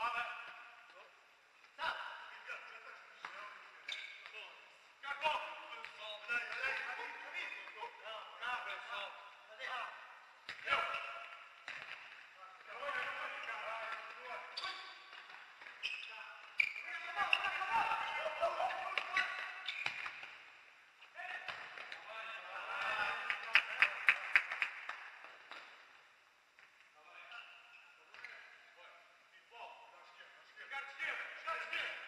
Mother Yeah.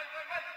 wait, wait.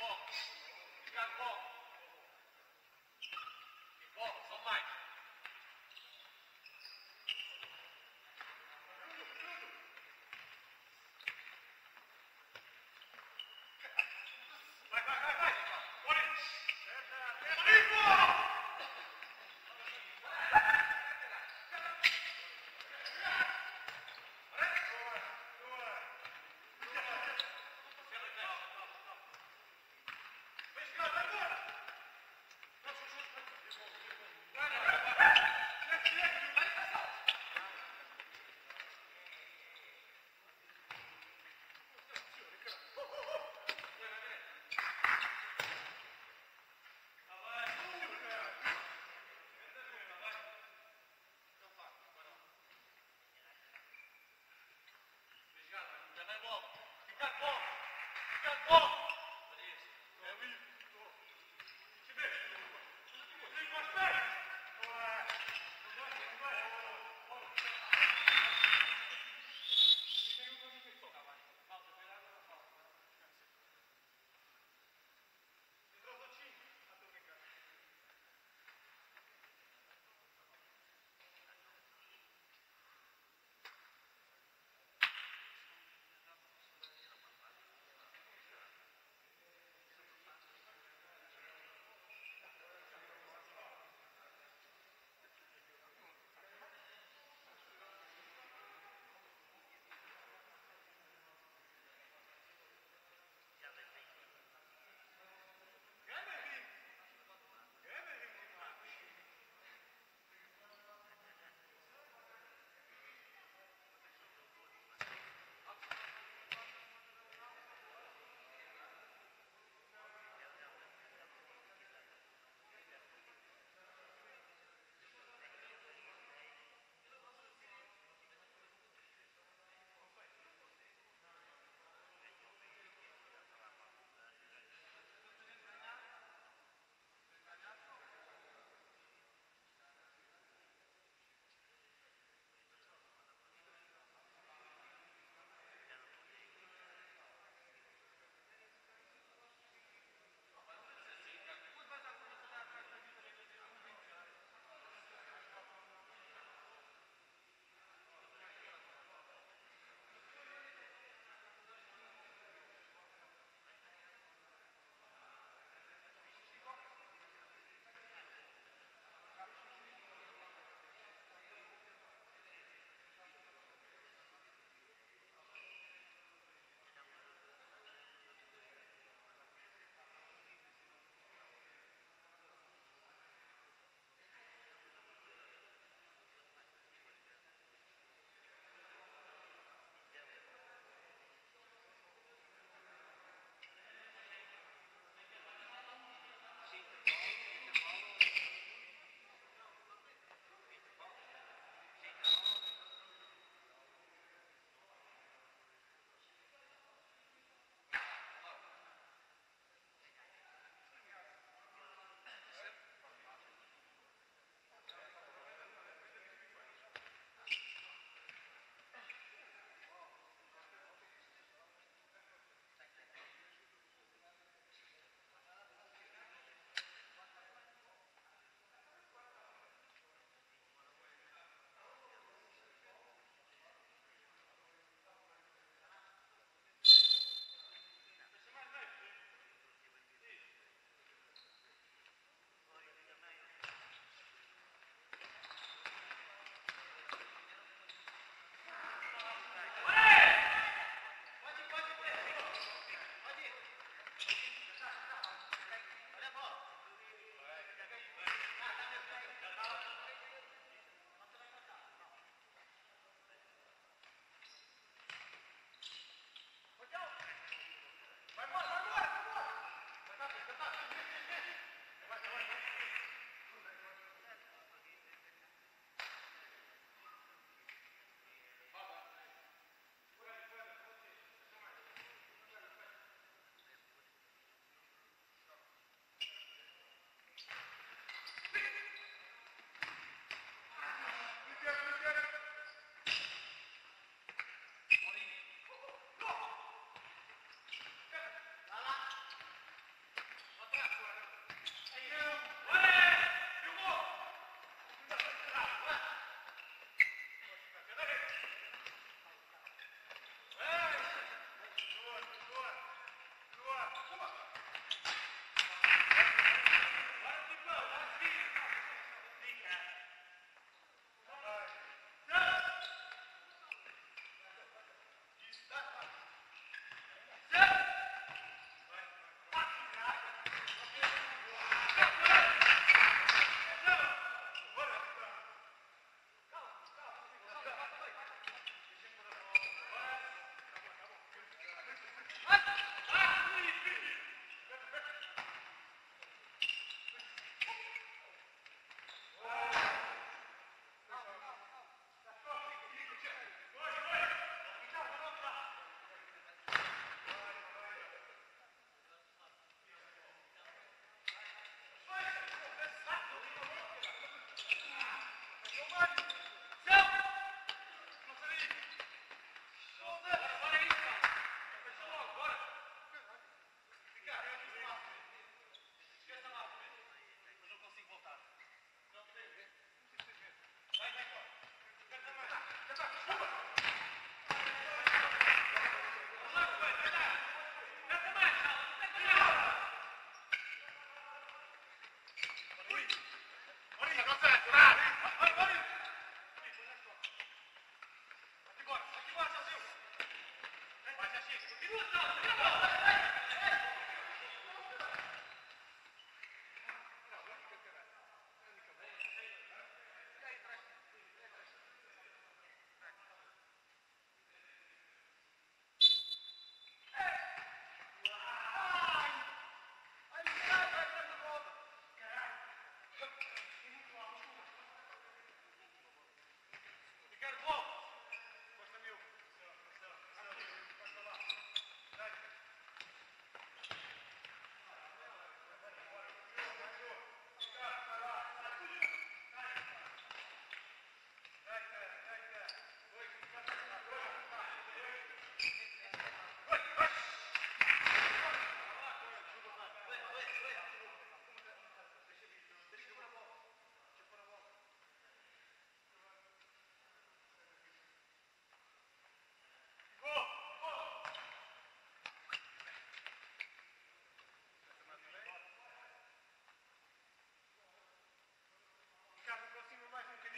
walk. You got to.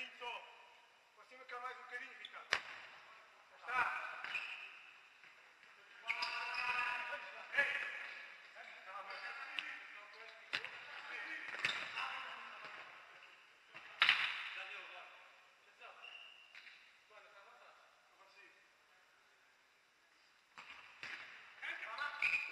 vinto possiamo chiamare un che vinca sta Thank you.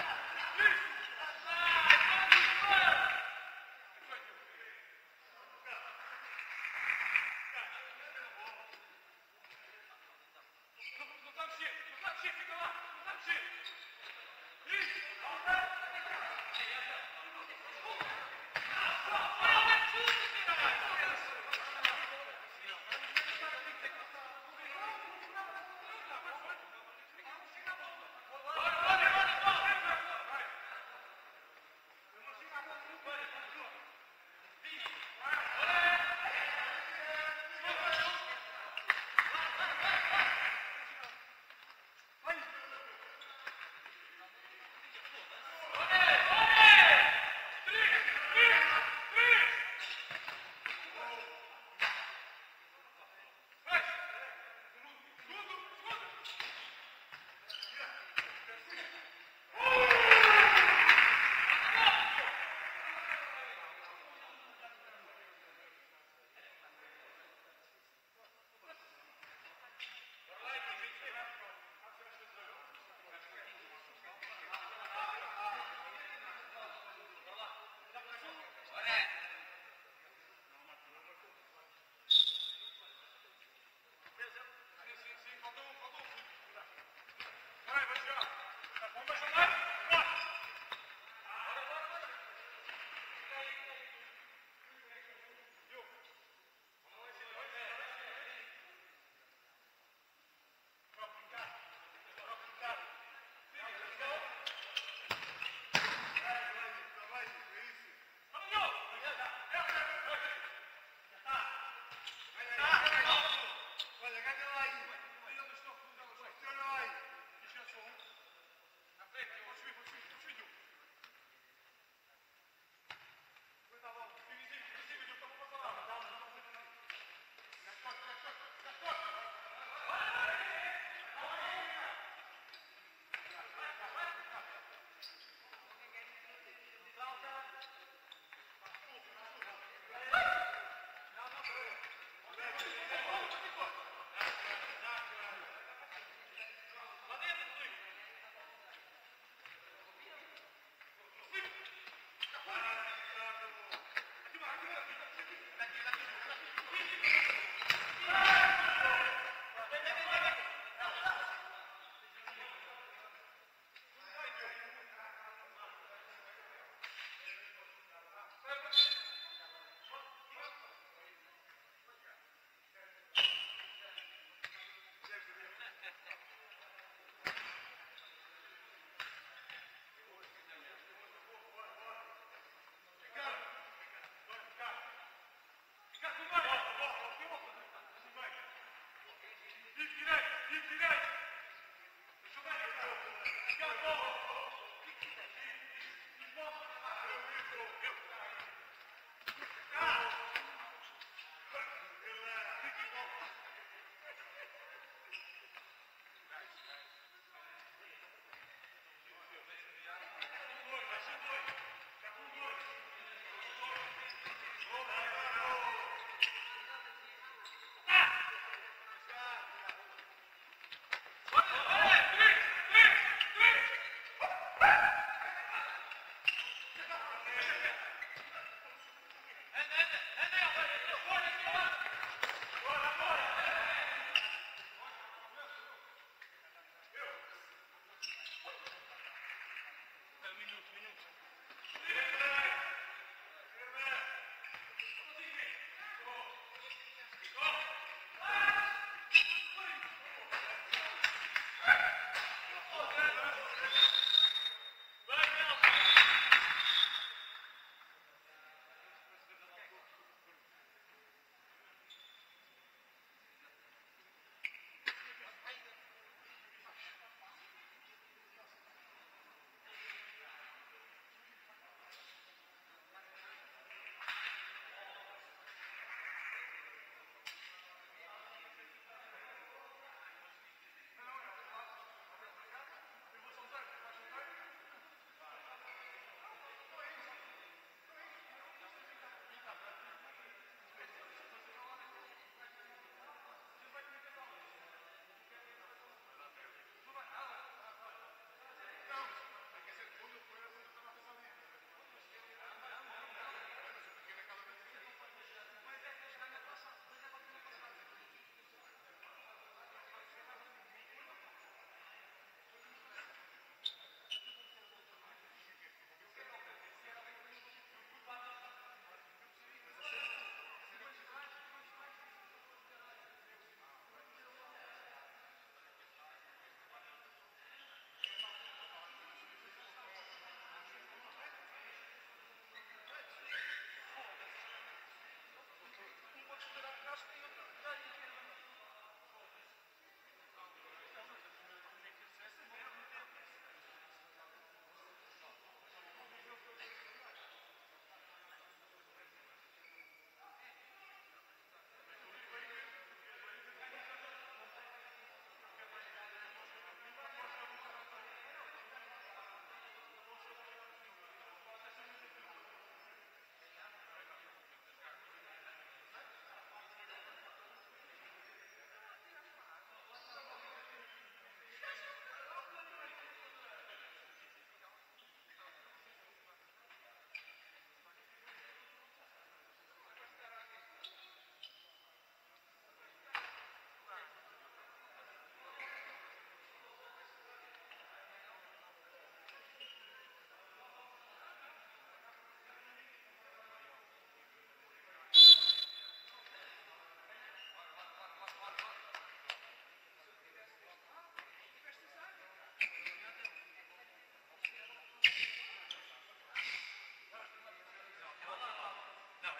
Amen.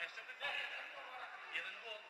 Jeszcze wygodnie. Jeden głos.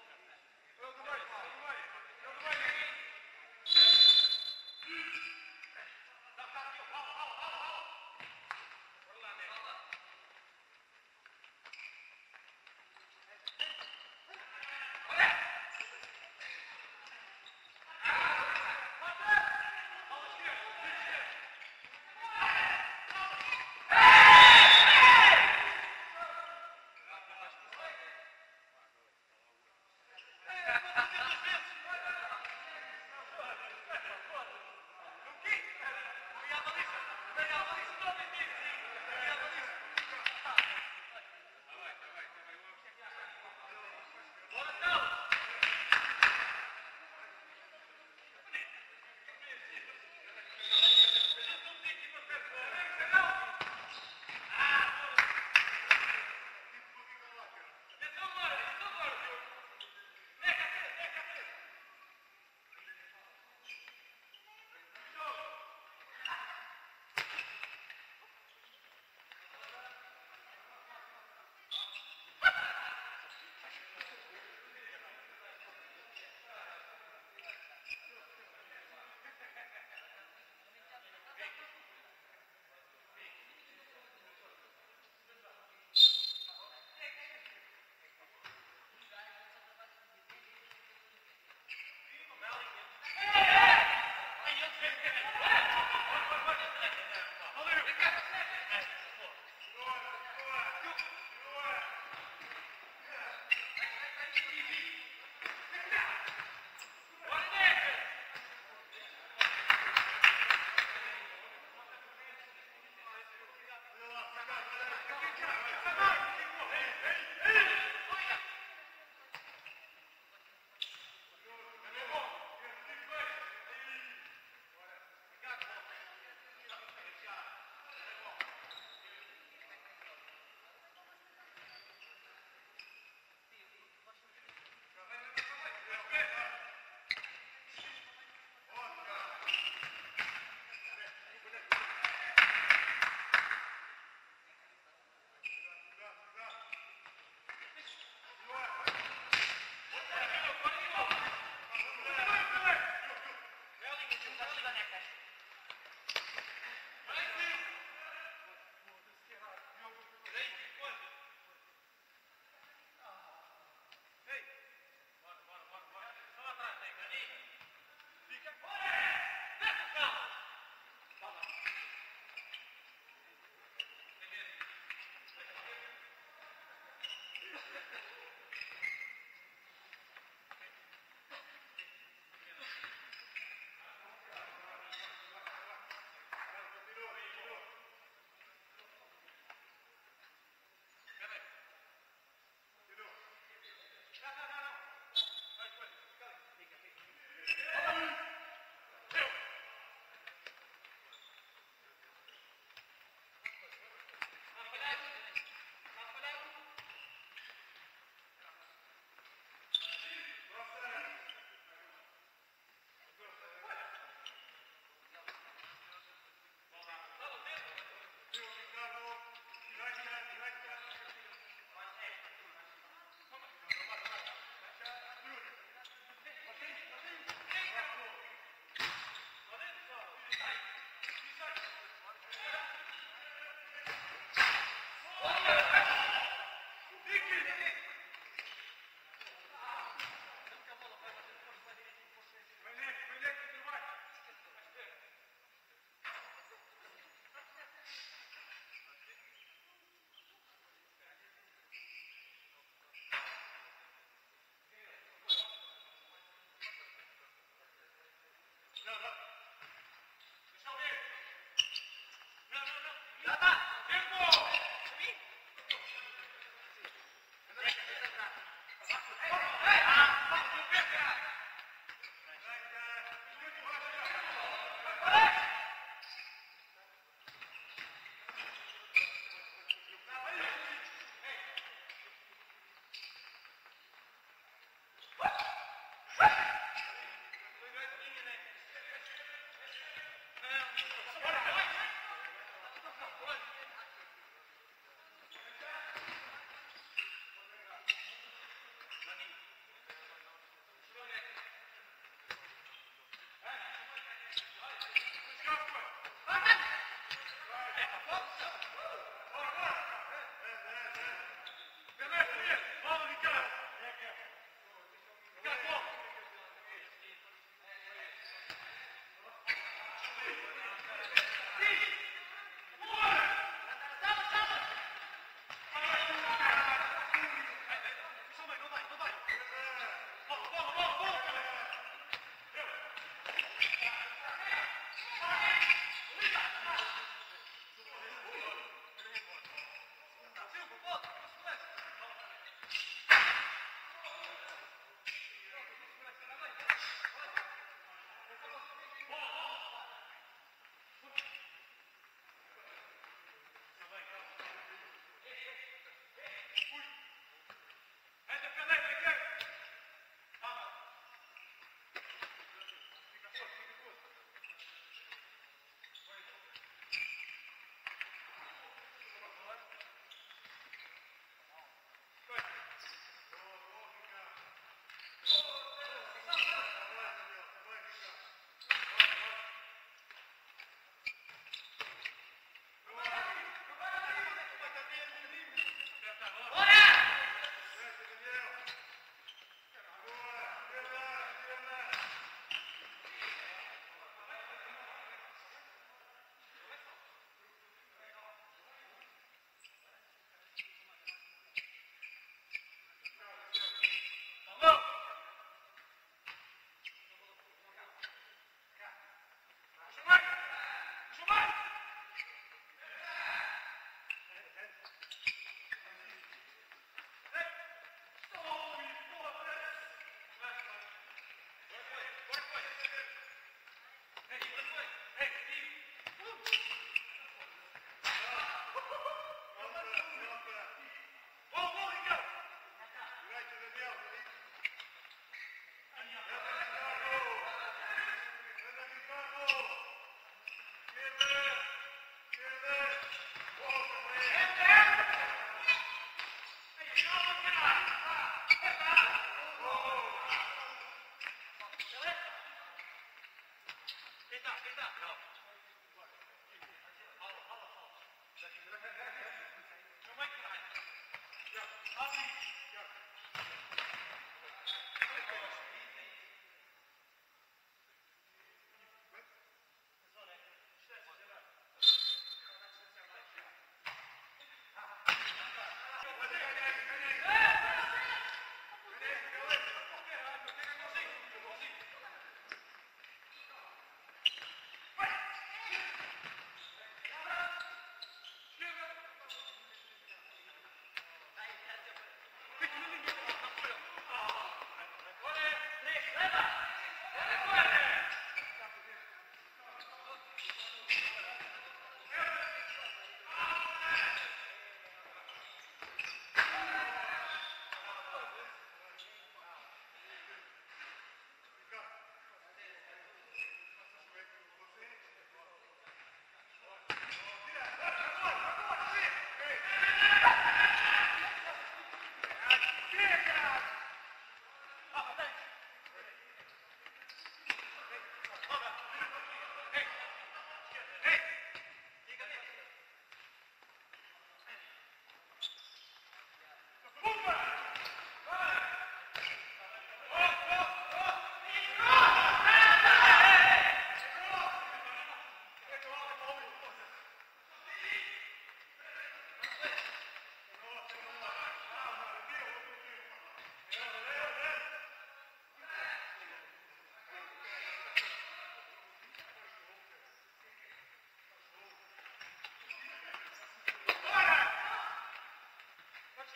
Wow.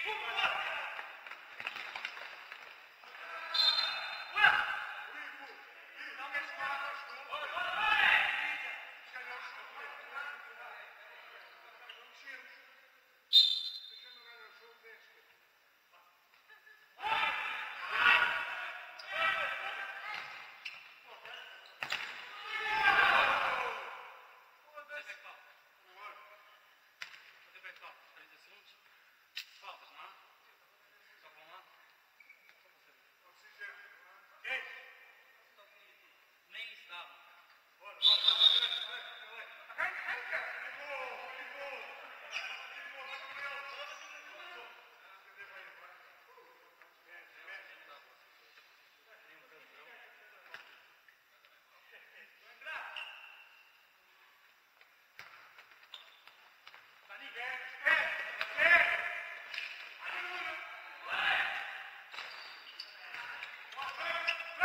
Come on up!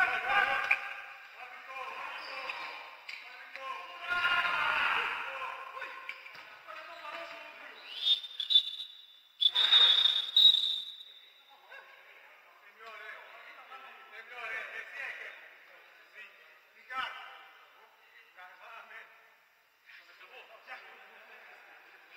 Ha ha ha!